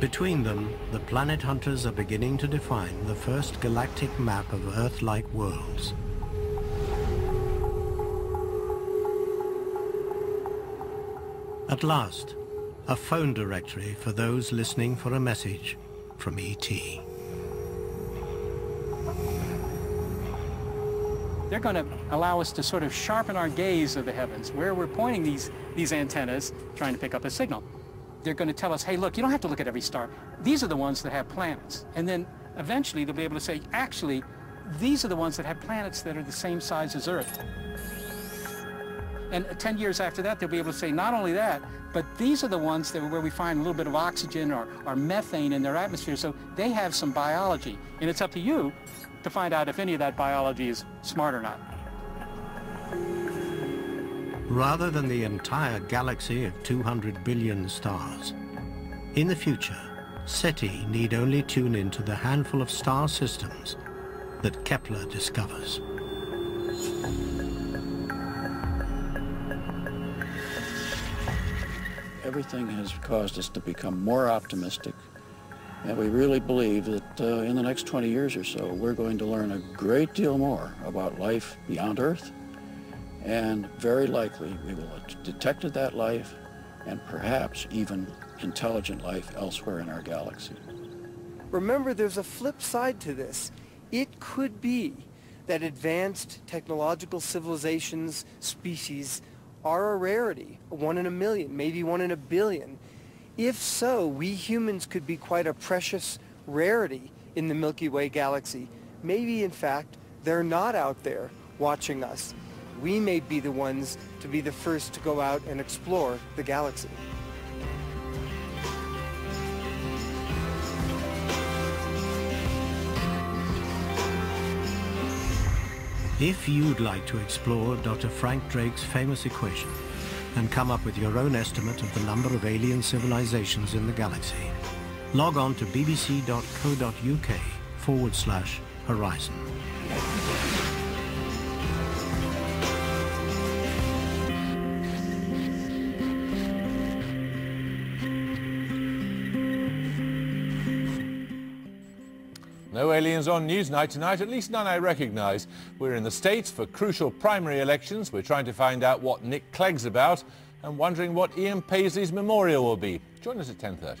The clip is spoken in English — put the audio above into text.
Between them, the planet hunters are beginning to define the first galactic map of Earth-like worlds. At last, a phone directory for those listening for a message from E.T. They're going to allow us to sort of sharpen our gaze of the heavens, where we're pointing these, these antennas, trying to pick up a signal. They're going to tell us, hey, look, you don't have to look at every star. These are the ones that have planets. And then eventually they'll be able to say, actually, these are the ones that have planets that are the same size as Earth. And uh, 10 years after that, they'll be able to say not only that, but these are the ones that where we find a little bit of oxygen or, or methane in their atmosphere. So they have some biology. And it's up to you to find out if any of that biology is smart or not. Rather than the entire galaxy of 200 billion stars, in the future, SETI need only tune into the handful of star systems that Kepler discovers. everything has caused us to become more optimistic. And we really believe that uh, in the next 20 years or so, we're going to learn a great deal more about life beyond Earth. And very likely, we will have detected that life and perhaps even intelligent life elsewhere in our galaxy. Remember, there's a flip side to this. It could be that advanced technological civilizations, species, are a rarity, one in a million, maybe one in a billion. If so, we humans could be quite a precious rarity in the Milky Way galaxy. Maybe, in fact, they're not out there watching us. We may be the ones to be the first to go out and explore the galaxy. If you'd like to explore Dr. Frank Drake's famous equation and come up with your own estimate of the number of alien civilizations in the galaxy, log on to bbc.co.uk forward slash horizon. No aliens on Newsnight tonight, at least none I recognise. We're in the States for crucial primary elections. We're trying to find out what Nick Clegg's about and wondering what Ian Paisley's memorial will be. Join us at 10.30.